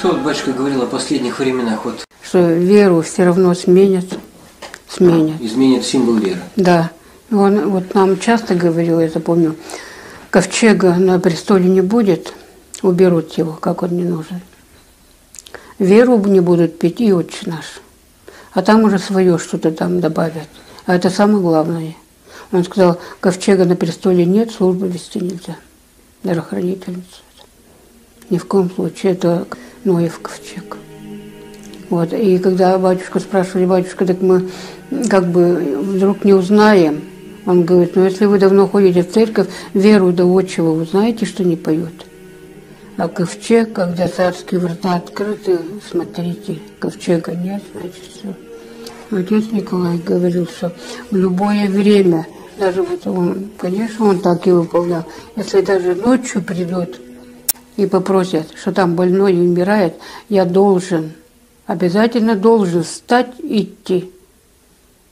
Что вот батюшка говорил о последних временах? Вот Что веру все равно сменят. Сменят. изменит символ веры. Да. Он вот нам часто говорил, я запомню, ковчега на престоле не будет, уберут его, как он не нужен. Веру не будут петь и отче наш. А там уже свое что-то там добавят. А это самое главное. Он сказал, ковчега на престоле нет, службы вести нельзя. Дарохранительница. Ни в коем случае. Это Ноев ковчег. Вот. И когда батюшку спрашивали, батюшка, так мы как бы вдруг не узнаем. Он говорит, ну если вы давно ходите в церковь, веру до отчего, вы знаете, что не поют. А ковчег, когда царские врата открыты, смотрите, ковчега нет, значит все. Отец Николай говорил, что в любое время, даже вот он, конечно, он так и выполнял, если даже ночью придут и попросят, что там больной и умирает, я должен, обязательно должен встать и идти.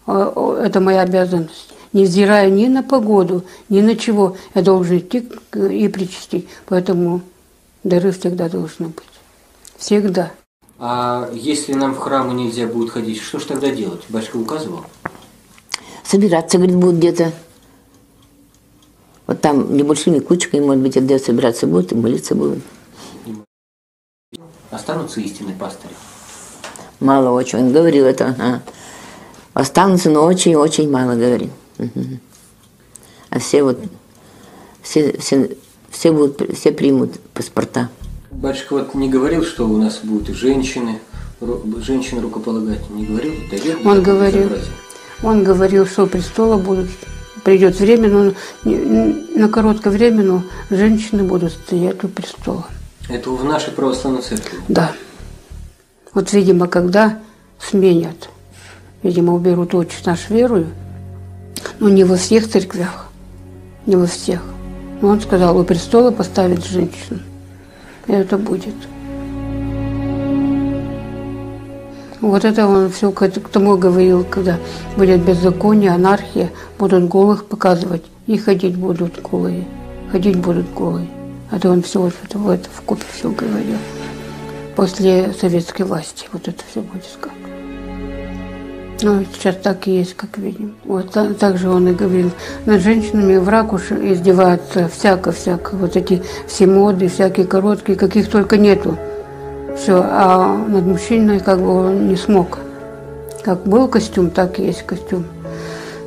Это моя обязанность. Невзирая ни на погоду, ни на чего, я должен идти и причастить. Поэтому дары всегда должны быть. Всегда. А если нам в храмы нельзя будет ходить, что ж тогда делать? Батюшка указывал? Собираться, говорит, будут где-то. Вот там небольшими кучками, может быть, где собираться будут и молиться будут. Останутся истинные пастыри? Мало очень. Он говорил это. ага. Останутся, но очень-очень мало, говорит. Мгм. А все вот, все, все, все, будут, все примут паспорта. Батюшка вот не говорил, что у нас будут женщины, женщины рукополагать. Не говорил? Да верно, Он говорил. Он говорил, что у престола будут, придет время, но на короткое время, но женщины будут стоять у престола. Это в нашей православной церкви. Да. Вот, видимо, когда сменят, видимо, уберут отче наш верую, но не во всех церквях, не во всех. Но он сказал, у престола поставить женщину. И это будет. Вот это он все к тому говорил, когда будет беззаконие, анархия, будут голых показывать, и ходить будут голые, ходить будут голые. Это он все вот это, вот в купе все говорил после советской власти. Вот это все будет как. Ну, сейчас так и есть, как видим. Вот та- также он и говорил, над женщинами враг уж издевается всяко-всяко. Вот эти все моды, всякие короткие, каких только нету. Все, а над мужчиной как бы он не смог. Как был костюм, так и есть костюм.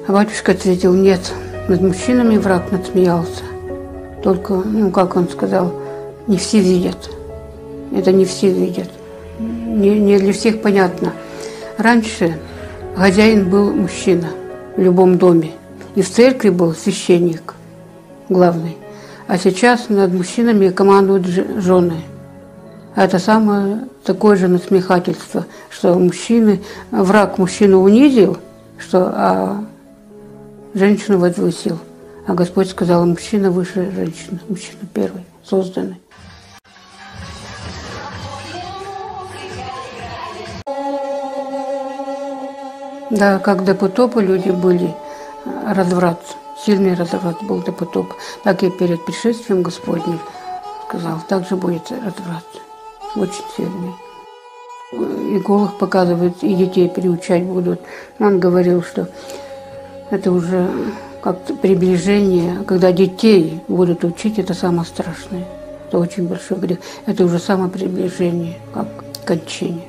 А батюшка ответил, нет, над мужчинами враг надсмеялся. Только, ну, как он сказал, не все видят. Это не все видят. Не, не для всех понятно. Раньше хозяин был мужчина в любом доме. И в церкви был священник главный. А сейчас над мужчинами командуют жены. Это самое такое же насмехательство, что мужчины, враг мужчину унизил, что а женщину возвысил. А Господь сказал, мужчина выше женщины, мужчина первый, созданный. Да, как до потопа люди были, разврат, сильный разврат был до потопа, так и перед пришествием Господним сказал, так же будет разврат, очень сильный. И голых показывают, и детей приучать будут. Он говорил, что это уже как приближение, когда детей будут учить, это самое страшное. Это очень большой грех. Это уже самое приближение, как кончение.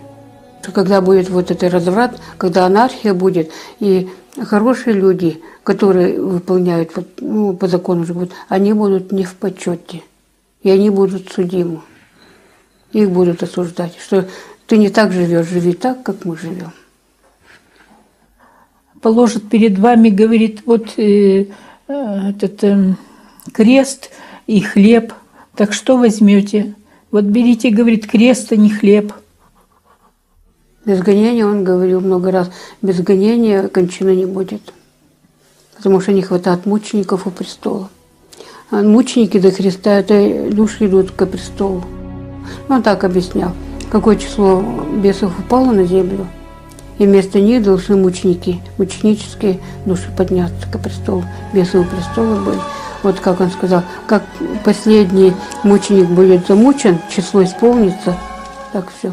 Когда будет вот этот разврат, когда анархия будет, и хорошие люди, которые выполняют ну, по закону они будут не в почете, и они будут судимы. Их будут осуждать, что ты не так живешь, живи так, как мы живем. положит перед вами, говорит, вот э, э, этот эм, крест и хлеб. Так что возьмете? Вот берите, говорит, крест, а не хлеб. Без гонения, он говорил много раз, без гонения кончины не будет. Потому что не хватает мучеников у престола. А мученики до Христа, это души идут ко престолу. Ну, так объяснял, какое число бесов упало на землю, и вместо них должны мученики, мученические души подняться ко престолу. Бесы у престола были. Вот как он сказал, как последний мученик будет замучен, число исполнится, Так все.